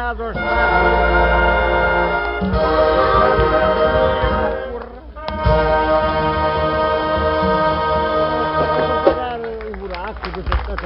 na dorsal. Porra. O buraco do Tetra